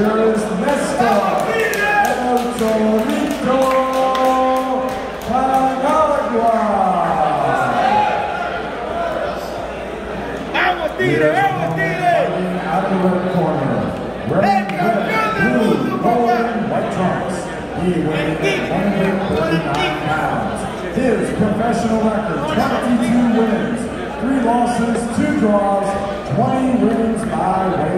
Here is Nesta El Torito Panagua. ¡Vamos, Tigre! ¡Vamos, Tigre! Out of the red corner. Wearing red, blue, gold, and white trunks. He weighs 139 pounds. His professional record, 22 wins, 3 losses, 2 draws, 20 wins by way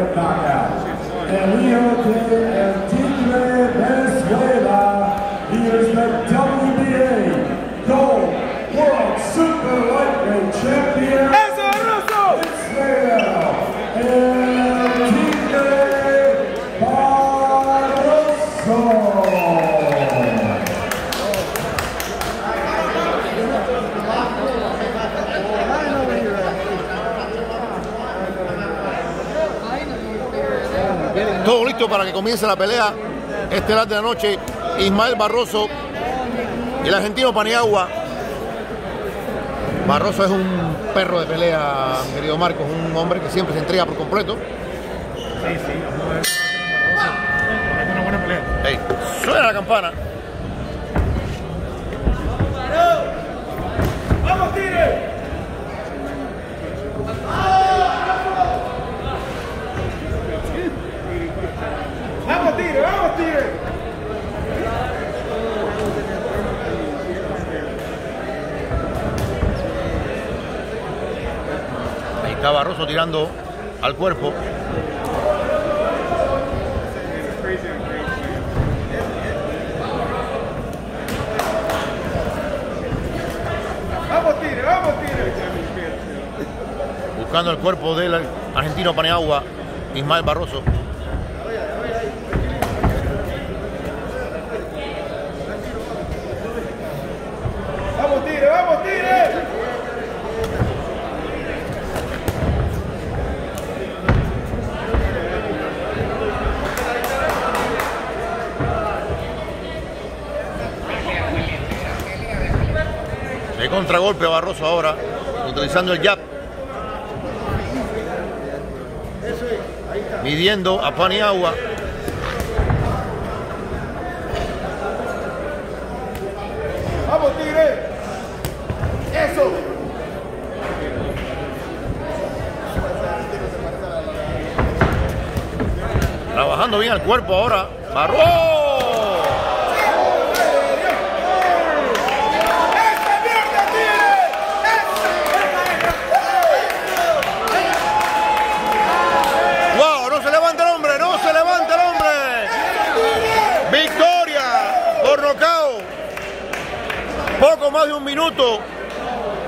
Todo listo para que comience la pelea estelar de la noche. Ismael Barroso y el argentino Paniagua. Barroso es un perro de pelea, querido Marcos, un hombre que siempre se entrega por completo. Sí, sí, vamos a ver. Es una buena pelea. Ey, suena la campana. ¡Vamos, Tigre! ¡Vamos, Tigre! Ahí está Barroso tirando al cuerpo. ¡Vamos, Tigre! ¡Vamos, Tigre! Buscando el cuerpo del argentino Paniagua, Ismael Barroso. De contragolpe Barroso ahora, utilizando el jab. Midiendo a Paniagua. ¡Vamos, Tigre! ¡Eso! Trabajando bien el cuerpo ahora. Barroso. Poco más de un minuto.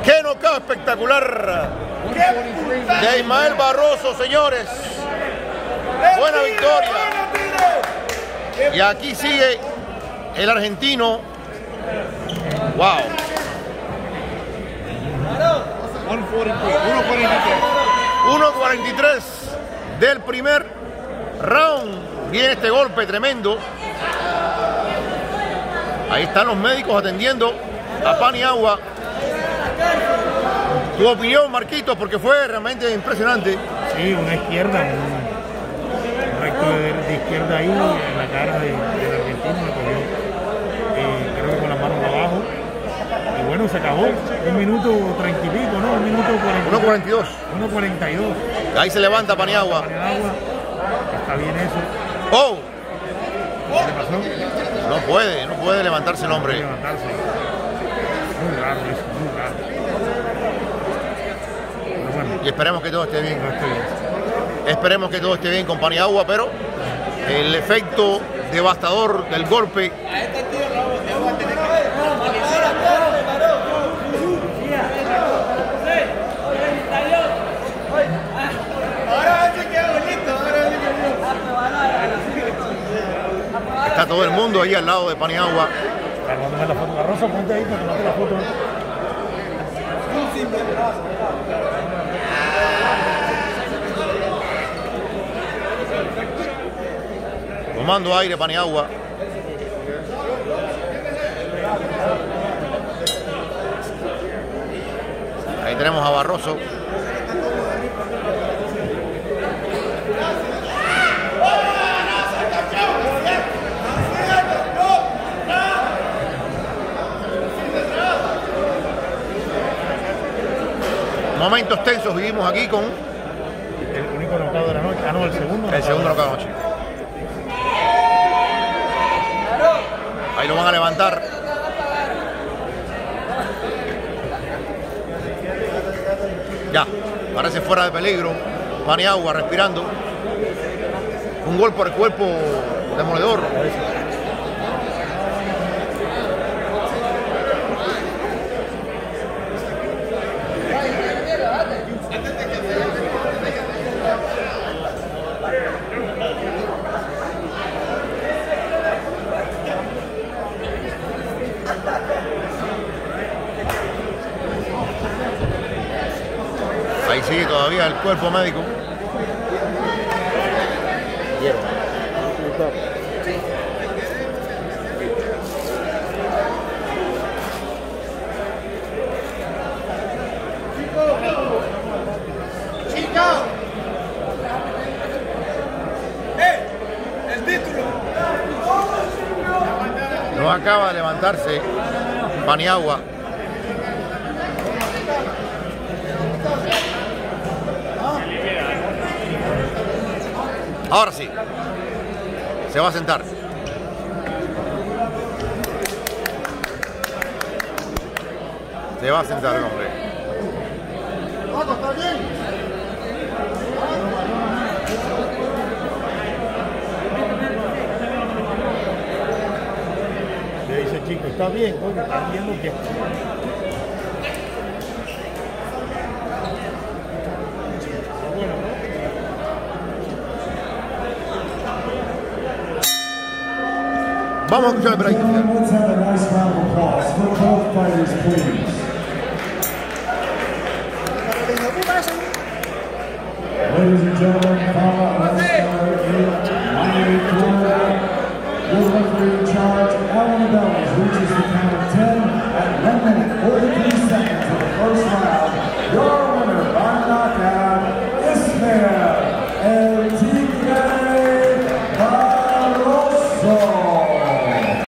¡Qué nocaut espectacular! De Ismael Barroso, señores. Buena victoria. Y aquí sigue el argentino. ¡Wow! 1.43 del primer round. Viene este golpe tremendo. Ahí están los médicos atendiendo a Paniagua. Tu opinión, Marquitos, porque fue realmente impresionante. Sí, una izquierda, un, recto de, de izquierda ahí en la cara de- del argentino, le cogió, eh, creo que con las manos abajo. Y bueno, se acabó. Un minuto treinta y pico, ¿no? Un minuto cuarenta. 1.42. 1.42. Ahí se levanta Paniagua. Para el agua. Está bien eso. ¡Oh! ¿Qué pasó? No puede, no puede levantarse el hombre. Levantarse. Muy raro eso, muy raro. Pero bueno, Y esperemos que todo esté bien. Esperemos que todo esté bien con Paniagua, pero el efecto devastador del golpe está todo el mundo ahí al lado de Paniagua. Para tomar la foto. Barroso, ponte ahí para tomarte la foto. Tomando aire Paniagua. Ahí tenemos a Barroso. Momentos tensos vivimos aquí con El único knockout de la noche. Ah, no, el segundo. el segundo de la noche. Ahí lo van a levantar. Ya, parece fuera de peligro. Paniagua respirando. Un gol por el cuerpo demoledor. Ahí sigue todavía el cuerpo médico. ¡Eh! ¡El título! No acaba de levantarse Paniagua. Ahora sí. Se va a sentar. Se va a sentar el hombre. Le dice chico, está bien, coño, están viendo que. Vamos a escuchar el break. Let's have a nice round of applause for both fighters, please. Ladies and gentlemen,